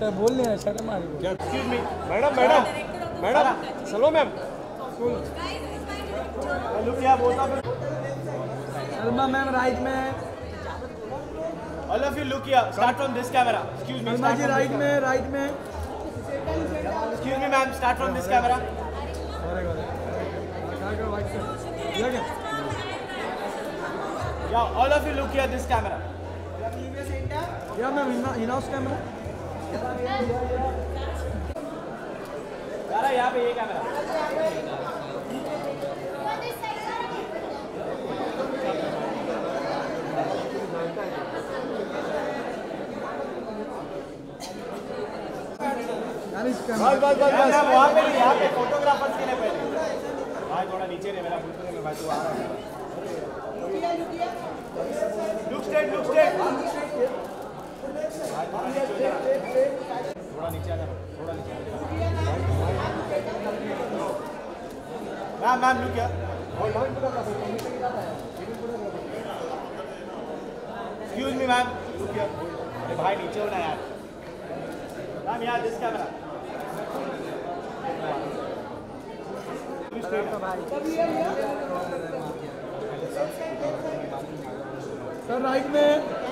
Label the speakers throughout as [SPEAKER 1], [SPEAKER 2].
[SPEAKER 1] सकता है बोल नहीं शर्म आ रही
[SPEAKER 2] excuse me madam madam madam चलो मैम क्या बोलता
[SPEAKER 1] शर्मा मैम राइट में
[SPEAKER 2] All of you look here. Start from this camera. Excuse me.
[SPEAKER 1] Shilma ji, right में, right में. Excuse me, ma'am. Start from
[SPEAKER 2] this camera. Yeah, all of you look here.
[SPEAKER 1] This camera. Yeah, ma'am. In-house
[SPEAKER 2] camera. यहाँ पे ये camera बस बस बस बस वहाँ पे यहाँ पे फोटोग्राफर्स के लिए पहले भाई थोड़ा नीचे रहे मेरा बिल्कुल नहीं भाई तू आ रहा है लुक स्ट्रेट लुक स्ट्रेट थोड़ा नीचे आ जा थोड़ा नीचे मैम मैम लुक या एक्सक्यूज मी मैम लुक या अरे भाई, नीचे होना यार। मैम यार दिस कैमरा
[SPEAKER 1] सर राइट में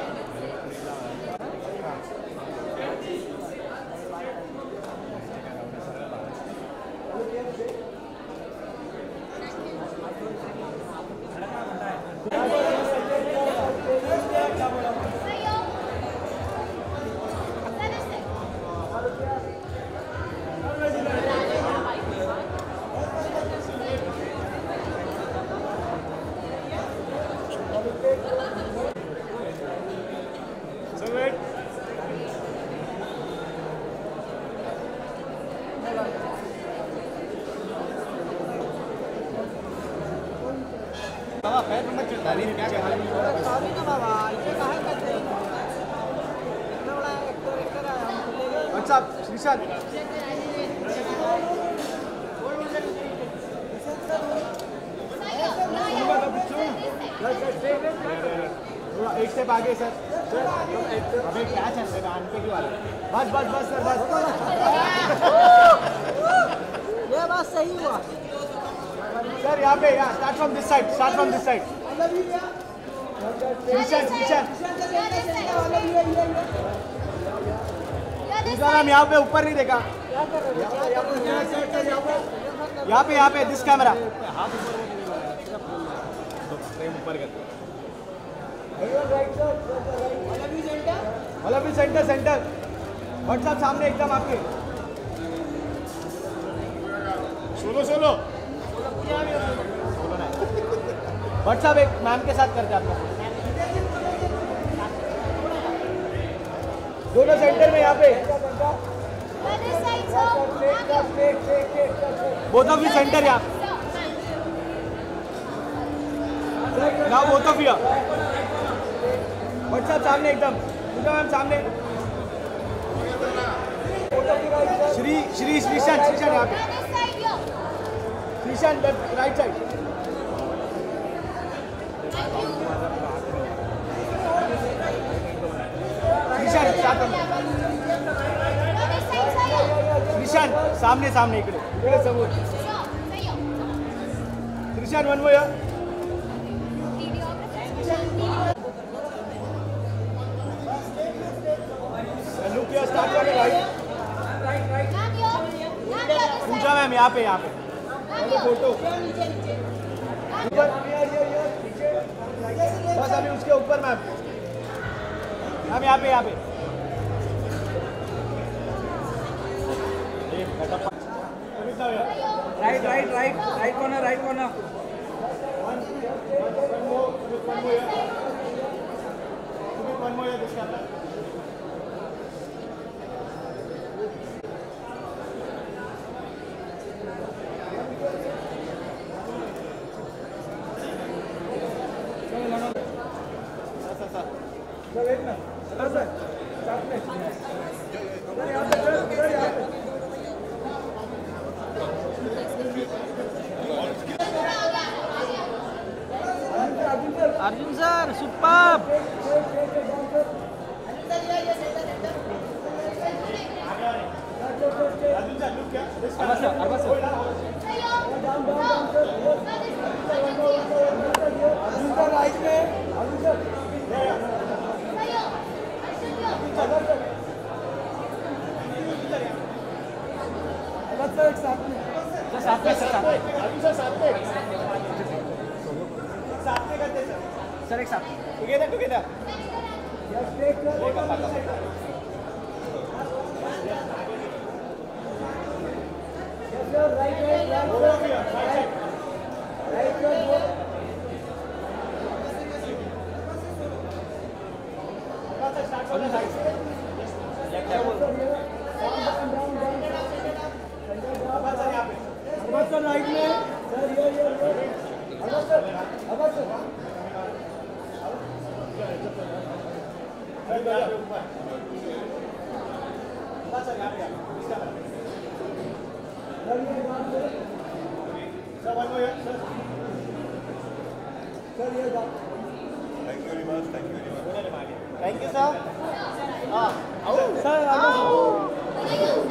[SPEAKER 3] गए
[SPEAKER 2] अच्छा थोड़ा एक स्टेप आगे सर चल रहा है? आंटे की वाला बस बस बस सर बस।
[SPEAKER 3] ये बात सही हुआ।
[SPEAKER 2] सर यहाँ पे यहाँ start from this side start from this side Sreesanth Sreesanth नाम यहाँ पे ऊपर नहीं देखा। यहाँ पे यहाँ पे दिस कैमरा भी सेंटर सेंटर व्हाट्सएप सामने एकदम आपके। सोलो सोलो व्हाट्सएप एक मैम के साथ करते आपका। दोनों सेंटर में यहाँ पे। बोथ ऑफ़ यू सेंटर यहाँ। नाउ बोथ ऑफ़ यू व्हाट्सएप सामने एकदम। पूजा मैम सामने। श्री श्री श्रीशांत श्रीशांत यहाँ पे। श्रीशांत राइट साइड सामने सामने इकडे. इकडे समोर. Sreesanth one more look your start कर राइट पूजा मैम यहाँ पे यहाँ पे. फ़ोटो ऊपर बस अभी उसके ऊपर मैम. मैम यहाँ पे यहाँ पे.
[SPEAKER 1] Right right right right corner right corner
[SPEAKER 2] One more, one more here. One more here, this camera. Sir sir
[SPEAKER 1] sir एक ना सर सर साथ में सर यहाँ पे सर सर यहाँ पे
[SPEAKER 3] Arjun sir super
[SPEAKER 1] Arjun sir right में Arjun sir अगर सर एक साथ में
[SPEAKER 2] सर साथ में सर साथ में साथ में करते सर
[SPEAKER 3] सर एक साथ।
[SPEAKER 2] Together together
[SPEAKER 1] right right right Thank you very much. Thank you
[SPEAKER 2] very much. Thank you,
[SPEAKER 1] sir. Ah, oh,
[SPEAKER 2] sir. Oh.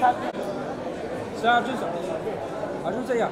[SPEAKER 2] 三，三
[SPEAKER 1] 最少，还是这样。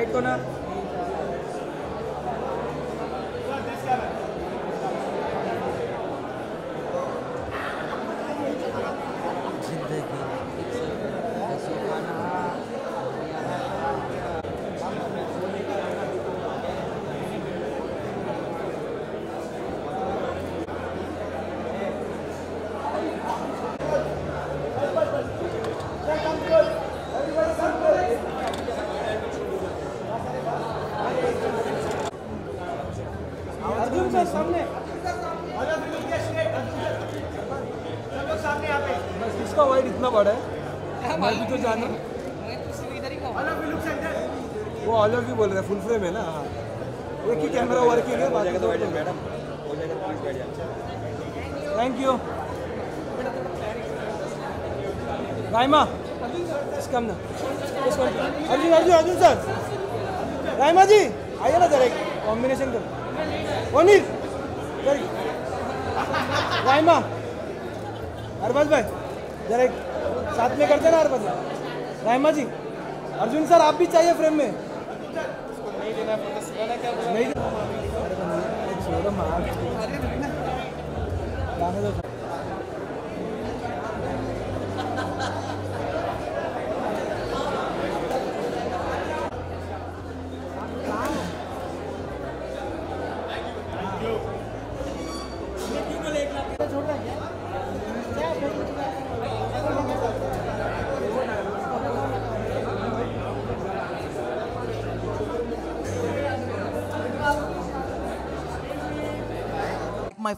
[SPEAKER 2] right
[SPEAKER 1] corner
[SPEAKER 3] ज़िंदगी सुखाना
[SPEAKER 1] अर्जुन सर सामने
[SPEAKER 2] सब लोग सामने यहाँ पे
[SPEAKER 1] बस इसका वाइड इतना बड़ा है मैं भी तो जाना
[SPEAKER 2] अलग लुक सेंटर
[SPEAKER 1] वो ऑल ऑफ़ यू बोल रहे हैं फुल फ्रेम है ना हाँ एक ही कैमरा वर्किंग है बाकी दो मैडम थैंक यू राइमा इसका हम ना अर्जुन अर्जुन अर्जुन सर राइमा जी आइए ना जरा एक कॉम्बिनेशन कर ओनिल सर राइमा अरबाज भाई जरा एक साथ में करते ना अरबाज भाई राइमा जी अर्जुन सर आप भी चाहिए फ्रेम में? नहीं देना नहीं दे- छोड़ो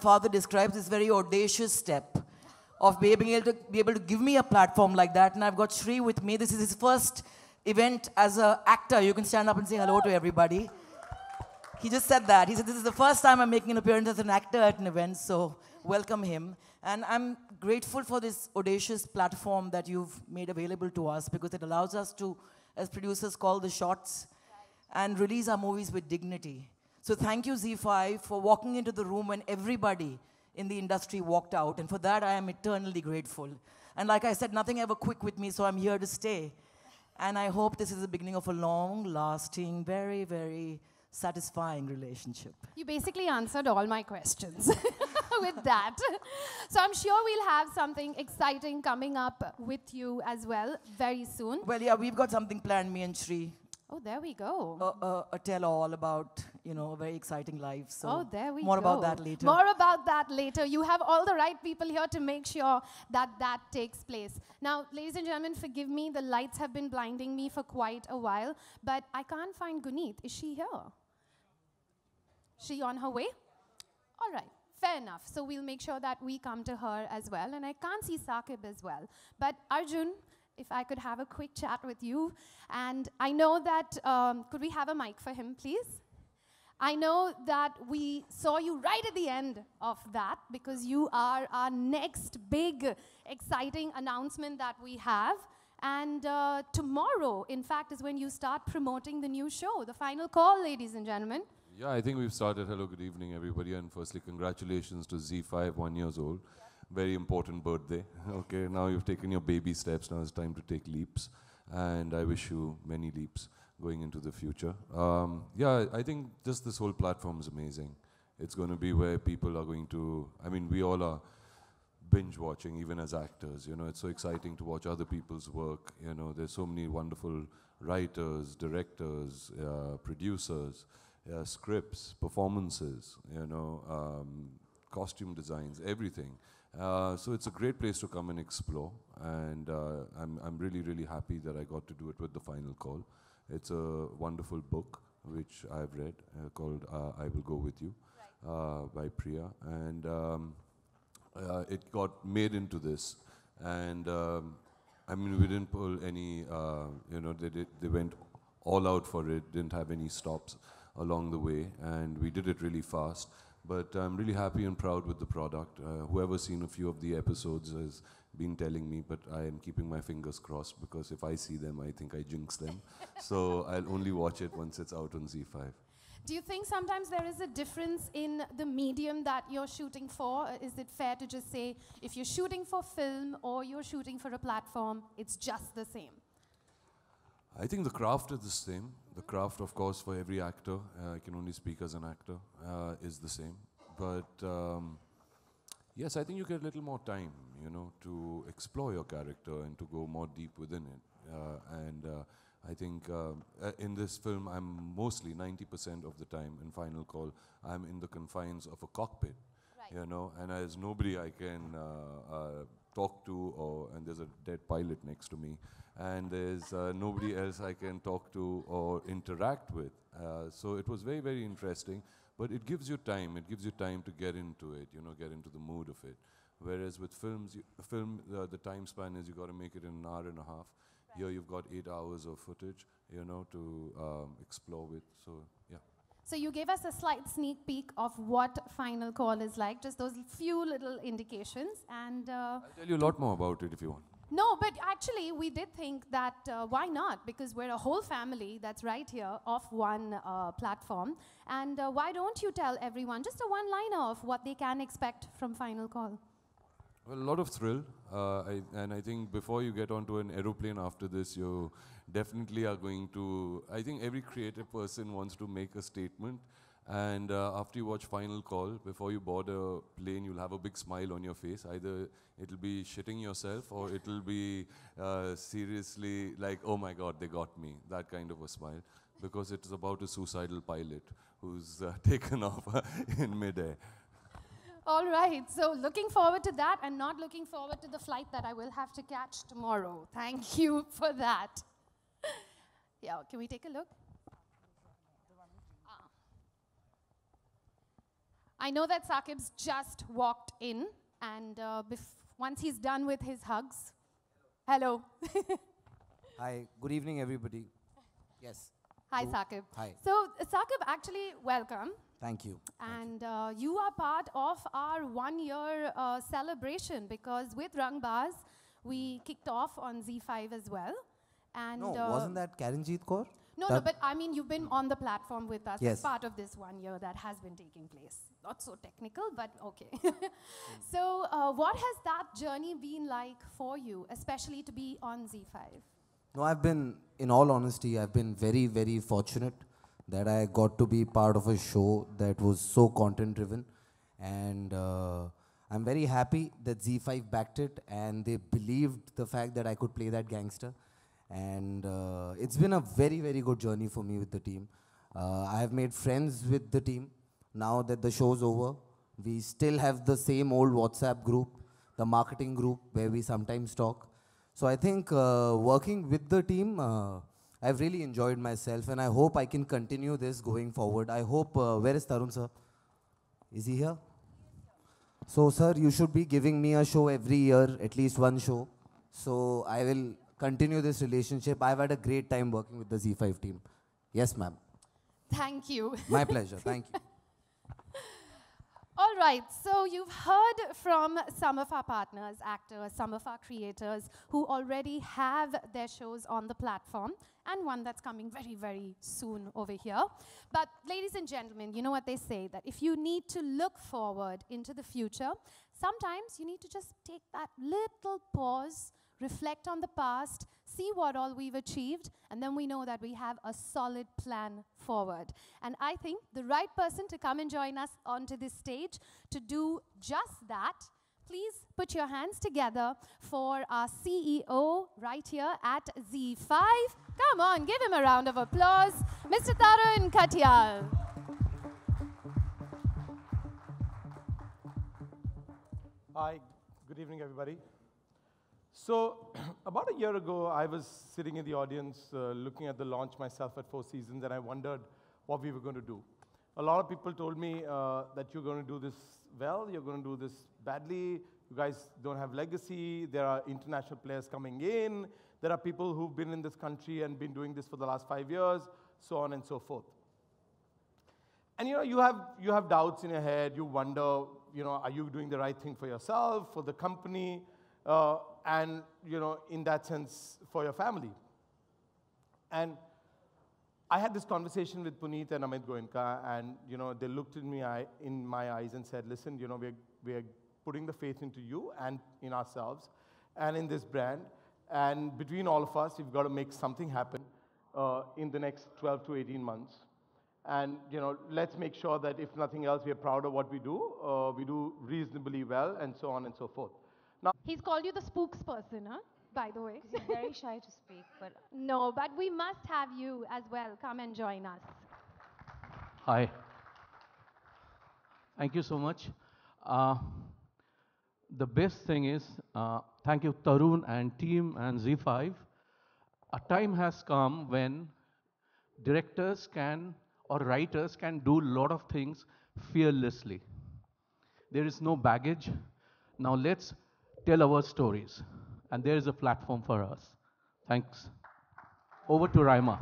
[SPEAKER 4] father describes, this very audacious step of being able to be able to give me a platform like that. And I've got Shri with me. This is his first event as an actor. You can stand up and say hello to everybody. He just said that. He said, This is the first time I'm making an appearance as an actor at an event, so welcome him. And I'm grateful for this audacious platform that you've made available to us because it allows us to, as producers, call the shots and release our movies with dignity. So thank you, Zee5, for walking into the room when everybody in the industry walked out. And for that, I am eternally grateful. And like I said, nothing ever quick with me, so I'm here to stay. And I hope this is the beginning of a long lasting, very, very satisfying relationship.
[SPEAKER 5] You basically answered all my questions with that. So I'm sure we'll have something exciting coming up with you as well very soon.
[SPEAKER 4] Well, yeah, we've got something planned, me and Shri.
[SPEAKER 5] Oh, there we go.
[SPEAKER 4] Uh, uh, a, a, a tell all about, you know, a very exciting life. So
[SPEAKER 5] oh, there we
[SPEAKER 4] more
[SPEAKER 5] go.
[SPEAKER 4] about that later.
[SPEAKER 5] More about that later. You have all the right people here to make sure that that takes place. Now, ladies and gentlemen, forgive me. The lights have been blinding me for quite a while, but I can't find Guneet. Is she here? She on her way? All right. Fair enough. So we'll make sure that we come to her as well. And I can't see Saqib as well. But Arjun, if I could have a quick chat with you. And I know that, um, could we have a mic for him, please? I know that we saw you right at the end of that because you are our next big, exciting announcement that we have. And uh, tomorrow, in fact, is when you start promoting the new show, The Final Call, ladies and gentlemen.
[SPEAKER 6] Yeah, I think we've started. Hello, good evening, everybody. And firstly, congratulations to Zee5, one years old. Very important birthday. Okay, now you've taken your baby steps. Now it's time to take leaps. And I wish you many leaps going into the future. Um, yeah, I think just this whole platform is amazing. It's going to be where people are going to, I mean, we all are binge watching, even as actors. You know, it's so exciting to watch other people's work. You know, there's so many wonderful writers, directors, uh, producers uh, scripts, performances, you know, um, costume designs, everything. Uh, so it's a great place to come and explore, and uh, I'm, I'm really, really happy that I got to do it with The Final Call. It's a wonderful book which I've read uh, called uh, I Will Go With You uh, by Priya, and um, it got made into this. And um, I mean, we didn't pull any, you know, they, did, they went all out for it, didn't have any stops along the way, and we did it really fast. But I'm really happy and proud with the product. Uh, whoever's seen a few of the episodes has been telling me, but I am keeping my fingers crossed because if I see them, I think I jinx them. so I'll only watch it once it's out on Zee5.
[SPEAKER 5] Do you think sometimes there is a difference in the medium that you're shooting for? Is it fair to just say if you're shooting for film or you're shooting for a platform, it's just the same?
[SPEAKER 6] I think the craft is the same. The craft, of course, for every actor, uh, I can only speak as an actor, uh, is the same. But um, yes, I think you get a little more time, you know, to explore your character and to go more deep within it. Uh, and uh, I think um, uh, in this film, I'm mostly 90% of the time in Final Call, I'm in the confines of a cockpit, right. you know, and there's nobody I can uh, talk to, or and there's a dead pilot next to me and there's uh, nobody else I can talk to or interact with. Uh, so it was very, very interesting, but it gives you time. It gives you time to get into it, you know, get into the mood of it. Whereas with films, you, film, uh, the time span is you got to make it in an hour and a half. Right. Here you've got eight hours of footage, you know, to um, explore with. So, yeah.
[SPEAKER 5] So you gave us a slight sneak peek of what Final Call is like, just those few little indications. And uh,
[SPEAKER 6] I'll tell you a lot more about it if you want.
[SPEAKER 5] No, but actually, we did think that uh, why not? Because we're a whole family that's right here off one uh, platform. And uh, why don't you tell everyone just a one liner of what they can expect from Final Call?
[SPEAKER 6] Well, a lot of thrill. Uh, I, and I think before you get onto an aeroplane after this, you definitely are going to. I think every creative person wants to make a statement. And uh, after you watch Final Call, before you board a plane, you'll have a big smile on your face. Either it'll be shitting yourself or it'll be uh, seriously like, oh my God, they got me. That kind of a smile. Because it is about a suicidal pilot who's uh, taken off in midair.
[SPEAKER 5] All right, so looking forward to that and not looking forward to the flight that I will have to catch tomorrow. Thank you for that. yeah, can we take a look? I know that Saqib's just walked in, and uh, bef- once he's done with his hugs, hello.
[SPEAKER 7] Hi, good evening, everybody. Yes,
[SPEAKER 5] Hi, Saqib.
[SPEAKER 7] Hi.
[SPEAKER 5] So, Saqib, actually, welcome.
[SPEAKER 7] thank you.
[SPEAKER 5] And uh, you are part of our one year uh, celebration because with Rangbaaz, we kicked off on Zee5 as well. And
[SPEAKER 7] No,
[SPEAKER 5] uh,
[SPEAKER 7] wasn't that Karenjit Kaur?
[SPEAKER 5] No, no, but I mean, you've been on the platform with us as part of this one year that has been taking place. Not so technical, but okay. so, uh, what has that journey been like for you, especially to be on Zee5?
[SPEAKER 7] No, I've been, in all honesty, I've been very, very fortunate that I got to be part of a show that was so content driven. And uh, I'm very happy that Zee5 backed it and they believed the fact that I could play that gangster. And uh, it's been a very, very good journey for me with the team. Uh, I have made friends with the team. Now that the show's over, we still have the same old WhatsApp group, the marketing group where we sometimes talk. So I think uh, working with the team, uh, I've really enjoyed myself, and I hope I can continue this going forward. I hope. Uh, where is Tarun sir? Is he here? So sir, you should be giving me a show every year, at least one show. So I will continue this relationship. I've had a great time working with the Zee5 team. Yes, ma'am.
[SPEAKER 5] Thank you.
[SPEAKER 7] My pleasure. Thank you.
[SPEAKER 5] All right, so you've heard from some of our partners, actors, some of our creators who already have their shows on the platform, and one that's coming very, very soon over here. But, ladies and gentlemen, you know what they say that if you need to look forward into the future, sometimes you need to just take that little pause, reflect on the past, see what all we've achieved, and then we know that we have a solid plan forward. And I think the right person to come and join us onto this stage to do just that, please put your hands together for our CEO right here at Zee5. Come on, give him a round of applause, Mr. Tarun Katyal.
[SPEAKER 8] Hi, good evening, everybody. So, about a year ago, I was sitting in the audience uh, looking at the launch myself at Four Seasons, and I wondered what we were going to do. A lot of people told me uh, that you're going to do this well, you're going to do this badly, you guys don't have legacy, there are international players coming in, there are people who've been in this country and been doing this for the last five years, so on and so forth. And you know, you have, you have doubts in your head, you wonder, you know, are you doing the right thing for yourself, for the company, uh, and, you know, in that sense, for your family. And I had this conversation with Puneet and Amit Goenka, and, you know, they looked in, me in my eyes and said, listen, you know, we're, we're putting the faith into you and in ourselves and in this brand. And between all of us, we've got to make something happen uh, in the next 12 to 18 months. And you know, let's make sure that if nothing else, we are proud of what we do. Uh, we do reasonably well, and so on and so forth. Now,
[SPEAKER 5] He's called you the spokesperson, huh? By the way.
[SPEAKER 9] He's very shy to speak, but
[SPEAKER 5] No, but we must have you as well. Come and join us.
[SPEAKER 10] Hi. Thank you so much. Uh, the best thing is, uh, thank you, Tarun and team and Zee5. A time has come when directors can or writers can do a lot of things fearlessly. There is no baggage. Now let's tell our stories. And there is a platform for us. Thanks. Over to Raima.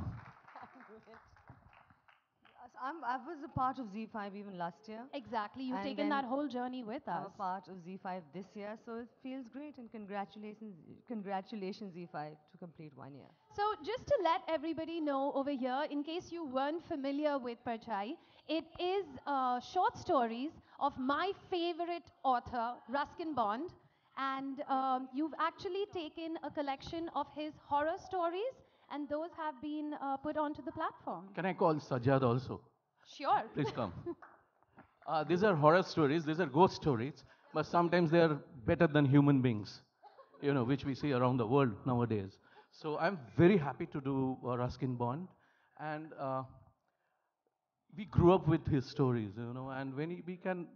[SPEAKER 9] I'm, I was a part of Zee5 even last year.
[SPEAKER 5] Exactly. You've
[SPEAKER 9] And
[SPEAKER 5] taken that whole journey with us.
[SPEAKER 9] I'm
[SPEAKER 5] us.
[SPEAKER 9] a part of Zee5 this year, so it feels great. And congratulations, congratulations Zee5 to complete one year.
[SPEAKER 5] So, just to let everybody know over here, in case you weren't familiar with Parchai, it is uh, short stories of my favorite author, Ruskin Bond. And um, you've actually taken a collection of his horror stories, and those have been uh, put onto the platform.
[SPEAKER 10] Can I call Sajjad also?
[SPEAKER 5] Sure.
[SPEAKER 10] Please come. uh, these are horror stories, these are ghost stories, but sometimes they are better than human beings, you know, which we see around the world nowadays. So I'm very happy to do uh, Ruskin Bond. And uh, we grew up with his stories, you know, and when he, we can.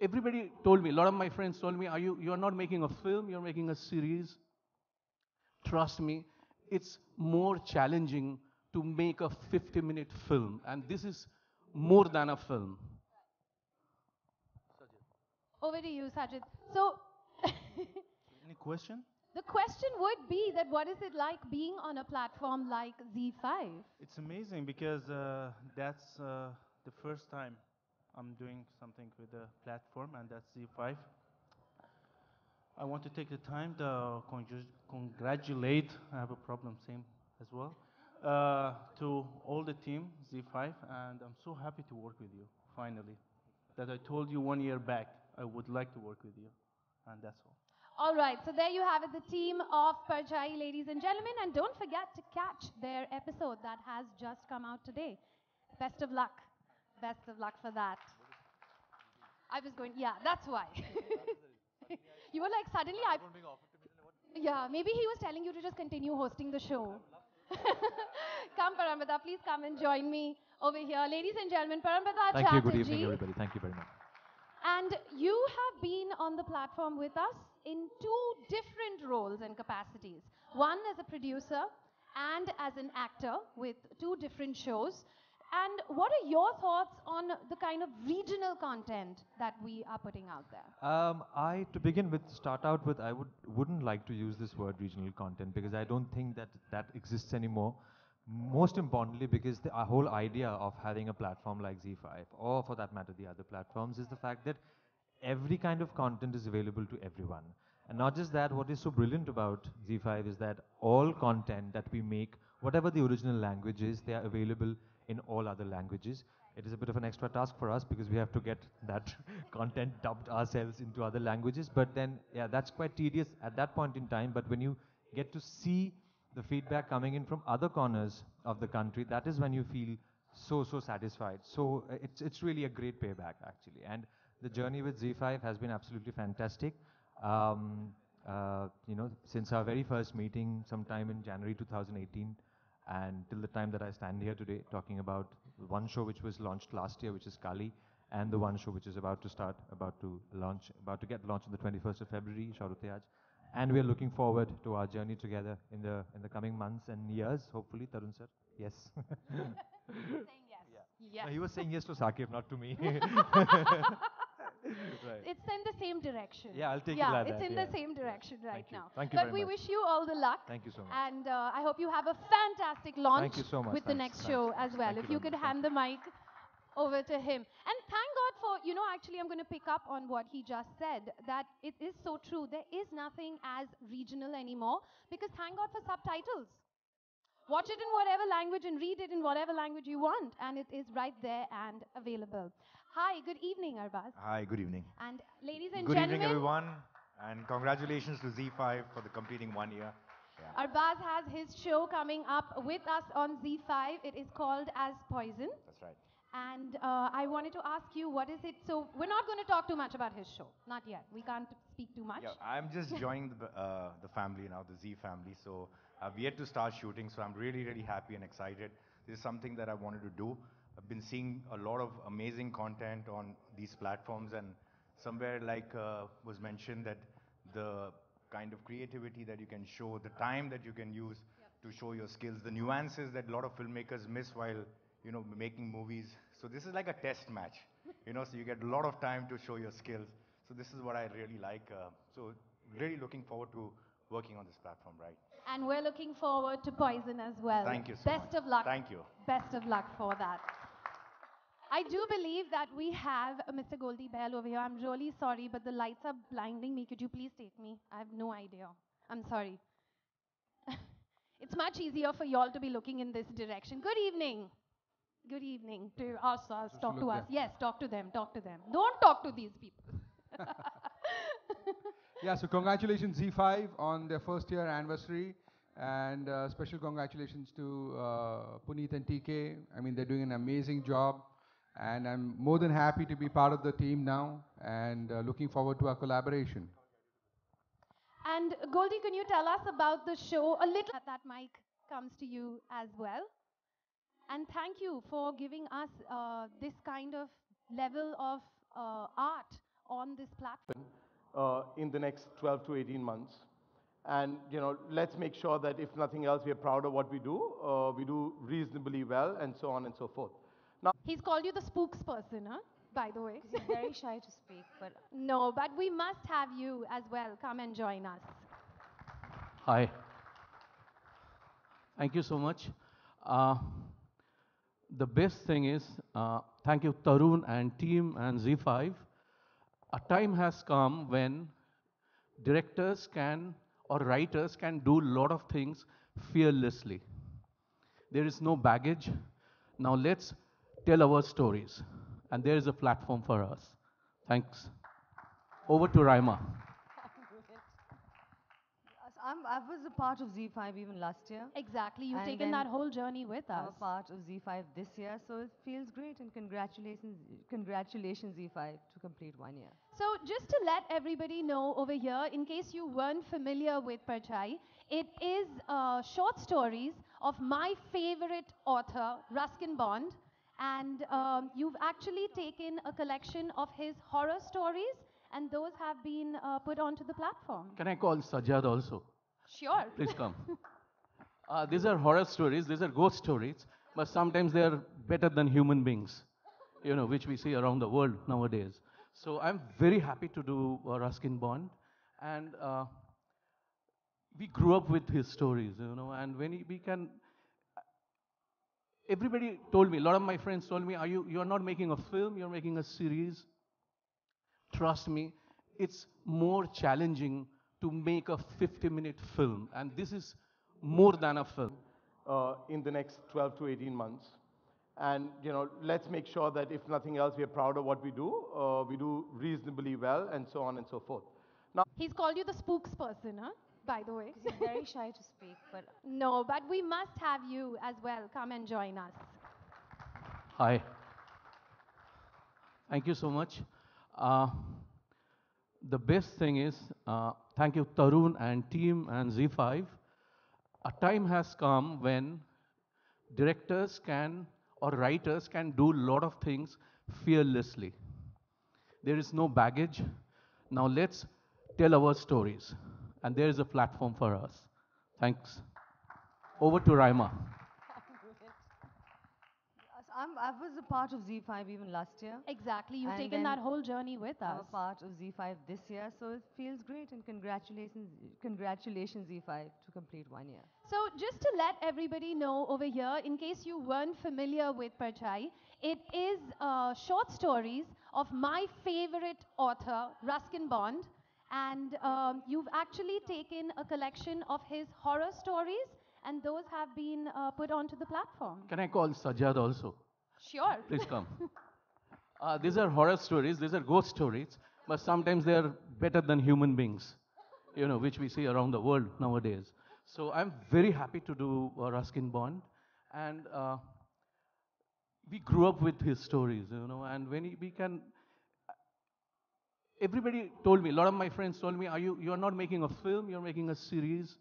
[SPEAKER 10] Everybody told me, a lot of my friends told me, are you, you're not making a film, you're making a series. Trust me, it's more challenging to make a 50 minute film. And this is more than a film.
[SPEAKER 5] Over to you, Sajid. So,
[SPEAKER 2] Any question?
[SPEAKER 5] the question would be that what is it like being on a platform like Zee5?
[SPEAKER 2] It's amazing because uh, that's uh, the first time I'm doing something with the platform, and that's Zee5. I want to take the time to congratulate, I have a problem, same as well, uh, to all the team, Zee5, and I'm so happy to work with you, finally. That I told you one year back, I would like to work with you, and that's all.
[SPEAKER 5] All right, so there you have it, the team of Parchai, ladies and gentlemen. And don't forget to catch their episode that has just come out today. Best of luck. Best of luck for that. I was going, yeah, that's why. you were like, suddenly I. Yeah, maybe he was telling you to just continue hosting the show. come, Paramita, please come and join me over here. Ladies and gentlemen, Paramita
[SPEAKER 11] Thank you. Good evening, everybody. Thank you very much.
[SPEAKER 5] And you have been on the platform with us in two different roles and capacities. One as a producer and as an actor with two different shows. And what are your thoughts on the kind of regional content that we are putting out there?
[SPEAKER 11] Um, I, to begin with, start out with, I would, wouldn't like to use this word regional content because I don't think that that exists anymore. Most importantly, because the whole idea of having a platform like Zee5, or for that matter, the other platforms, is the fact that every kind of content is available to everyone. And not just that, what is so brilliant about Zee5 is that all content that we make, whatever the original language is, they are available in all other languages. It is a bit of an extra task for us because we have to get that content dubbed ourselves into other languages. But then, yeah, that's quite tedious at that point in time. But when you get to see the feedback coming in from other corners of the country, that is when you feel so, so satisfied. So uh, it's, it's really a great payback, actually. And the journey with Zee5 has been absolutely fantastic. Um, uh, you know, since our very first meeting sometime in January 2018, and till the time that I stand here today talking about one show which was launched last year, which is Kali, and the one show which is about to start, about to launch, about to get launched on the 21st of February, Shaurute And we are looking forward to our journey together in the in the coming months and years, hopefully, Tarun sir. Yes.
[SPEAKER 5] saying yes. Yes.
[SPEAKER 11] No, he was saying yes to Saqib, not to me. right.
[SPEAKER 5] It's in the same direction.
[SPEAKER 11] Yeah, I'll take it
[SPEAKER 5] yeah,
[SPEAKER 11] like
[SPEAKER 5] it's
[SPEAKER 11] that,
[SPEAKER 5] in
[SPEAKER 11] yeah.
[SPEAKER 5] the same direction right
[SPEAKER 11] Thank you.
[SPEAKER 5] now.
[SPEAKER 11] Thank you
[SPEAKER 5] but we
[SPEAKER 11] much.
[SPEAKER 5] wish you all the luck.
[SPEAKER 11] Thank you so much.
[SPEAKER 5] And uh, I hope you have a fantastic launch
[SPEAKER 11] you so
[SPEAKER 5] with the
[SPEAKER 11] Thanks.
[SPEAKER 5] next show as well.
[SPEAKER 11] Thank
[SPEAKER 5] if
[SPEAKER 11] you
[SPEAKER 5] you could
[SPEAKER 11] much.
[SPEAKER 5] hand the mic over to him. And thank God for, you know, actually, I'm going to pick up on what he just said that it is so true. There is nothing as regional anymore because thank God for subtitles. Watch it in whatever language and read it in whatever language you want, and it is right there and available. Hi, good evening, Arbaaz.
[SPEAKER 12] Hi, good evening.
[SPEAKER 5] And ladies and
[SPEAKER 12] good
[SPEAKER 5] gentlemen, Good
[SPEAKER 12] evening, everyone, and congratulations to Zee5 for the completing one year.
[SPEAKER 5] Arbaaz has his show coming up with us on Zee5. It is called As Poison.
[SPEAKER 12] That's right.
[SPEAKER 5] And uh, I wanted to ask you, what is it? So we're not going to talk too much about his show. Not yet. We can't speak too much.
[SPEAKER 12] Yeah, I'm just joining the, uh, the family now, the Z family. So I've yet to start shooting, so I'm really, really happy and excited. This is something that I wanted to do. I've been seeing a lot of amazing content on these platforms, and somewhere like uh, was mentioned that the kind of creativity that you can show, the time that you can use to show your skills, the nuances that a lot of filmmakers miss while you know making movies. So this is like a test match, you know. So you get a lot of time to show your skills. So this is what I really like. Uh, so really looking forward to working on this platform, right?
[SPEAKER 5] And we're looking forward to Poison as well.
[SPEAKER 12] Thank you so
[SPEAKER 5] Best
[SPEAKER 12] much.
[SPEAKER 5] of luck.
[SPEAKER 12] Thank you.
[SPEAKER 5] Best of luck for that. I do believe that we have uh, Mr. Goldie Behl over here. I'm really sorry, but the lights are blinding me. Could you please take me? I have no idea. I'm sorry. it's much easier for y'all to be looking in this direction. Good evening. Good evening to us. us
[SPEAKER 13] Just
[SPEAKER 5] talk
[SPEAKER 13] to
[SPEAKER 5] to us.
[SPEAKER 13] there.
[SPEAKER 5] Yes, talk to them. Talk to them. Don't talk to these people.
[SPEAKER 13] Yeah, so congratulations Zee5 on their first year anniversary. And uh, special congratulations to uh, Puneet and TK. I mean, they're doing an amazing job. And I'm more than happy to be part of the team now and uh, looking forward to our collaboration.
[SPEAKER 5] And Goldie, can you tell us about the show a little? That mic comes to you as well. And thank you for giving us uh, this kind of level of uh, art on this platform.
[SPEAKER 8] uh, in the next 12 to 18 months. And you know, let's make sure that if nothing else, we are proud of what we do. Uh, we do reasonably well, and so on and so forth. Now,
[SPEAKER 5] He's called you the spokesperson, huh? by the way.
[SPEAKER 9] He's very shy to speak, but
[SPEAKER 5] No, but we must have you as well. Come and join us.
[SPEAKER 10] Hi. Thank you so much. Uh, the best thing is, uh, thank you, Tarun and team and Zee5. A time has come when directors can or writers can do a lot of things fearlessly. There is no baggage. Now let's tell our stories. And there is a platform for us. Thanks. Over to Raima.
[SPEAKER 9] I'm, I was a part of Zee5 even last year.
[SPEAKER 5] Exactly. You've
[SPEAKER 9] And
[SPEAKER 5] taken that whole journey with
[SPEAKER 9] I'm
[SPEAKER 5] us.
[SPEAKER 9] a part of Zee5 this year, so it feels great. And congratulations, congratulations Zee5 to complete one year.
[SPEAKER 5] So, just to let everybody know over here, in case you weren't familiar with Parchai, it is uh, short stories of my favorite author, Ruskin Bond. And um, you've actually taken a collection of his horror stories, and those have been uh, put onto the platform.
[SPEAKER 10] Can I call Sajjad also?
[SPEAKER 5] Sure.
[SPEAKER 10] Please come. Uh, these are horror stories, these are ghost stories, but sometimes they are better than human beings, you know, which we see around the world nowadays. So I'm very happy to do uh, Ruskin Bond. And uh, we grew up with his stories, you know, and when he, we can. Everybody told me, a lot of my friends told me, are you, you're not making a film, you're making a series. Trust me, it's more challenging to make a 50 minute film. And this is more than a film.
[SPEAKER 8] uh, in the next 12 to 18 months. And you know, let's make sure that if nothing else, we are proud of what we do. Uh, we do reasonably well, and so on and so forth. Now,
[SPEAKER 5] He's called you the spooksperson, huh? By the way.
[SPEAKER 9] He's very shy to speak, but
[SPEAKER 5] No, but we must have you as well. Come and join us.
[SPEAKER 10] Hi. Thank you so much. Uh, the best thing is, uh, thank you, Tarun and team and Zee5. A time has come when directors can or writers can do a lot of things fearlessly. There is no baggage. Now let's tell our stories. And there is a platform for us. Thanks. Over to Raima.
[SPEAKER 9] I'm, I was a part of Zee5 even last year.
[SPEAKER 5] Exactly. You've
[SPEAKER 9] And
[SPEAKER 5] taken that whole journey with us.
[SPEAKER 9] I'm
[SPEAKER 5] us.
[SPEAKER 9] a part of Zee5 this year, so it feels great. And congratulations, congratulations Zee5 to complete one year.
[SPEAKER 5] So, just to let everybody know over here, in case you weren't familiar with Parchai, it is uh, short stories of my favorite author, Ruskin Bond. And um, you've actually taken a collection of his horror stories, and those have been uh, put onto the platform.
[SPEAKER 10] Can I call Sajjad also?
[SPEAKER 5] Sure.
[SPEAKER 10] Please come. Uh, these are horror stories, these are ghost stories, but sometimes they are better than human beings, you know, which we see around the world nowadays. So I'm very happy to do uh, Ruskin Bond. And uh, we grew up with his stories, you know, and when he, we can. Everybody told me, a lot of my friends told me, are you, you're not making a film, you're making a series.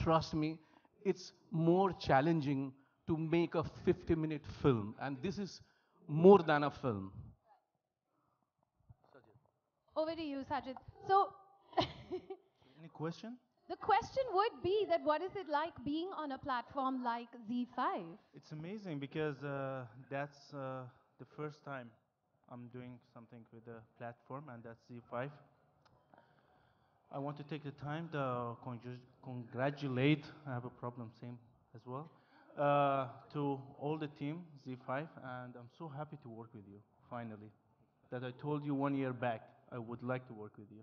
[SPEAKER 10] Trust me, it's more challenging to make a 50 minute film. And this is more than a film.
[SPEAKER 5] Over to you, Sajid. So,
[SPEAKER 2] Any question?
[SPEAKER 5] the question would be that what is it like being on a platform like Zee5?
[SPEAKER 2] It's amazing because uh, that's uh, the first time I'm doing something with the platform, and that's Zee5. I want to take the time to congratulate, I have a problem, same as well, uh, to all the team, Zee5, and I'm so happy to work with you, finally. That I told you one year back, I would like to work with you,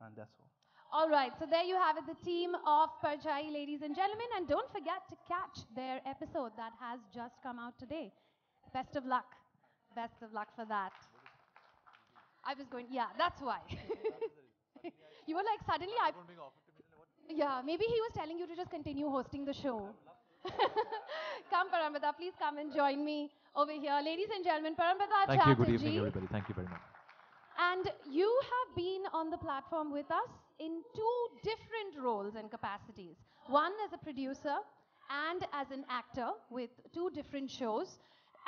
[SPEAKER 2] and that's all.
[SPEAKER 5] All right, so there you have it, the team of Parchai, ladies and gentlemen. And don't forget to catch their episode that has just come out today. Best of luck. Best of luck for that. I was going, yeah, that's why. you were like, suddenly I. Yeah, maybe he was telling you to just continue hosting the show. come, Paramita, please come and join me over here. Ladies and gentlemen, Paramita
[SPEAKER 11] Thank you. Good evening, everybody. Thank you very much.
[SPEAKER 5] And you have been on the platform with us in two different roles and capacities. One as a producer and as an actor with two different shows.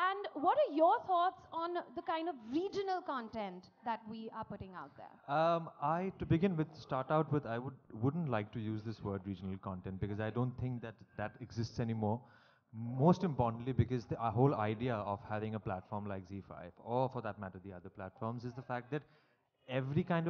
[SPEAKER 5] And what are your thoughts on the kind of regional content that we are putting out there?
[SPEAKER 11] Um, I, to begin with, start out with, I would, wouldn't like to use this word regional content because I don't think that that exists anymore. most importantly because the whole idea of having a platform like Zee5 or for that matter the other platforms is the fact that every kind of